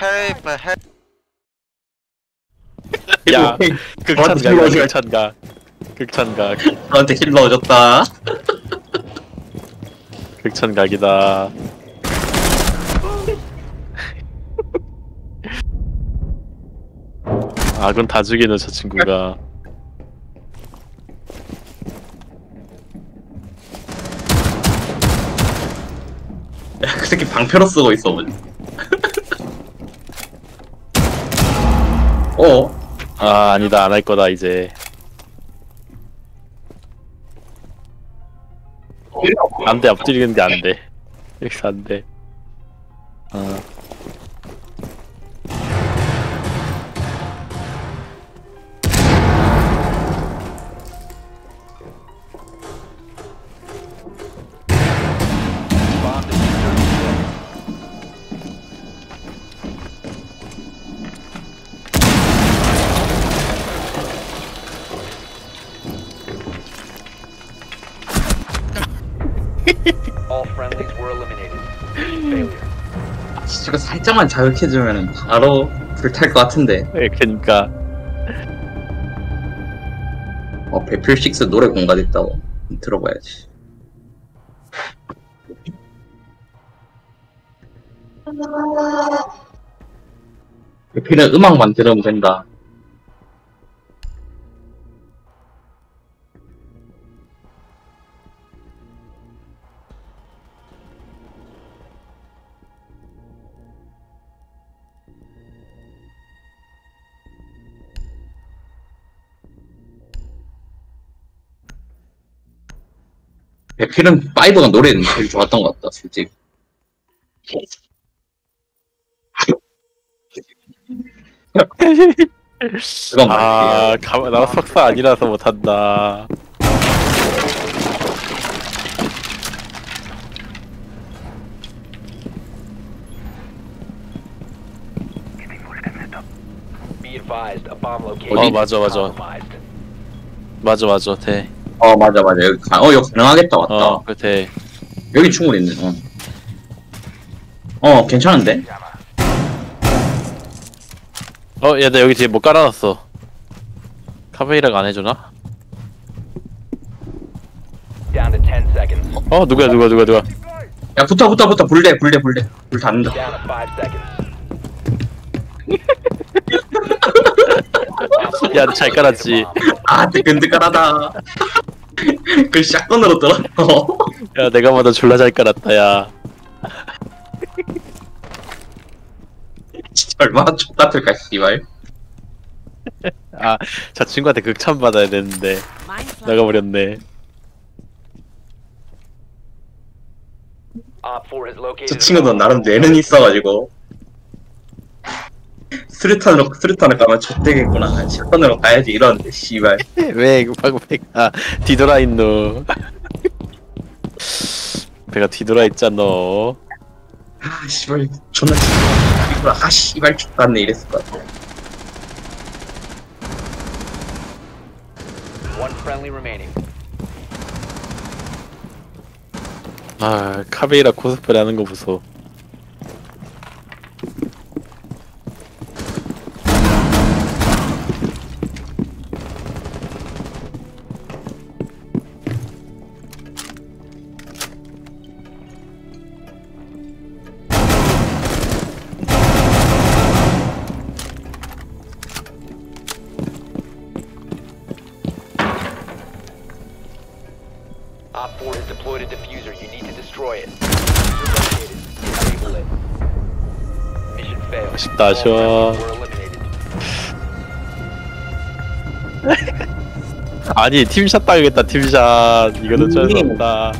헬프 헬 야, 저한테 극찬가, 극찬가, 극찬가, 저한테 힐 넣어줬다. 극찬각이다. 아군 다 죽이는 저 친구가. 야, 그 새끼 방패로 쓰고 있어. 어? 아 아니다. 안 할 거다 이제. 안돼. 엎드리는 게 안돼. 여기서 안돼. 어. All friendlies were eliminated. Failure. 저거 살짝만 자극해주면 바로 불탈 것 같은데. 예, 그니까 어, 배필 6 노래 공간있다고 들어봐야지. 배필은 음악만 들으면 된다. 배필은 파이브가 노래는 제일 좋았던 것 같다, 솔직히. 그건. 아 가, 나 석사 아니라서 못한다 Be advised, a bomb location 어, 맞아, 맞아. 맞아 맞아 돼 어, 맞아, 맞아. 여기, 가, 어, 여기 가능하겠다, 맞다. 어, 그 돼. 여기 충분히 있네, 어. 어, 괜찮은데? 어, 야, 나 여기 뒤에 뭐 깔아놨어. 카베이라가 안 해주나? Down to 10 seconds. 어, 누구야, 누가, 누가, 누가. 야, 붙어, 붙어, 붙어. 불대, 불대, 불대. 불 닿는다. Down to 5 seconds. 야, 잘 깔았지. 아, 뜨끈뜨끈하다. 그 샷건으로 들어. 어. 야, 내가 봐도 졸라 잘 깔았다, 야. 진짜 얼마나 족같을까, 씨발. 아, 저 친구한테 극찬 받아야 되는데. 나가버렸네. Op 4 has located. 저 친구도 나름 뇌는 있어가지고. 스루탄으로, 스루탄을 가면 족되겠구나. 샷건으로 가야지, 이러는데, 씨발. 왜, 방금 배가 뒤돌아 있노. 배가 뒤돌아 있잖아. 아, 씨발. 존나 이구나. 아, 씨발, 족같네. 이랬을 것 같아. One friendly remaining. 아, 카베이라 코스프레 하는 거 보소. Op 4 has deployed a diffuser. You need to destroy it. Disable it. Mission failed. 아쉽다, eliminated. 아니, 팀샷 당하겠다, 팀샷. 이거는 어쩔 수 없다.